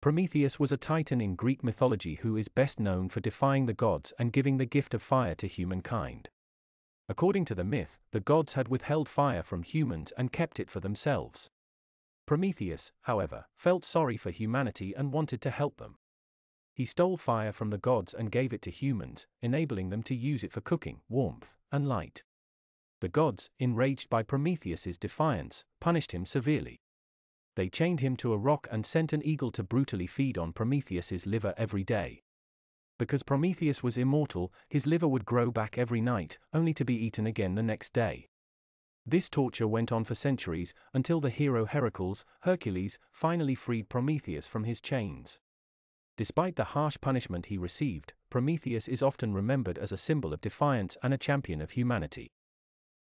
Prometheus was a titan in Greek mythology who is best known for defying the gods and giving the gift of fire to humankind. According to the myth, the gods had withheld fire from humans and kept it for themselves. Prometheus, however, felt sorry for humanity and wanted to help them. He stole fire from the gods and gave it to humans, enabling them to use it for cooking, warmth, and light. The gods, enraged by Prometheus's defiance, punished him severely. They chained him to a rock and sent an eagle to brutally feed on Prometheus's liver every day. Because Prometheus was immortal, his liver would grow back every night, only to be eaten again the next day. This torture went on for centuries, until the hero Heracles, Hercules, finally freed Prometheus from his chains. Despite the harsh punishment he received, Prometheus is often remembered as a symbol of defiance and a champion of humanity.